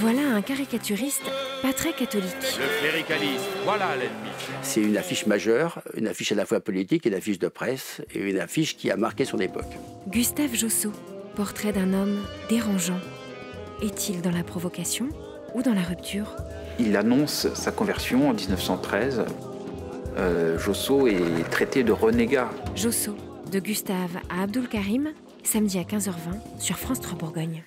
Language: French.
Voilà un caricaturiste pas très catholique. Le cléricalisme, voilà l'ennemi. C'est une affiche majeure, une affiche à la fois politique, une affiche de presse et une affiche qui a marqué son époque. Gustave Josso, portrait d'un homme dérangeant. Est-il dans la provocation ou dans la rupture? Il annonce sa conversion en 1913. Euh, Josso est traité de renégat. Josso, de Gustave à Abdul Karim, samedi à 15h20 sur France 3 Bourgogne.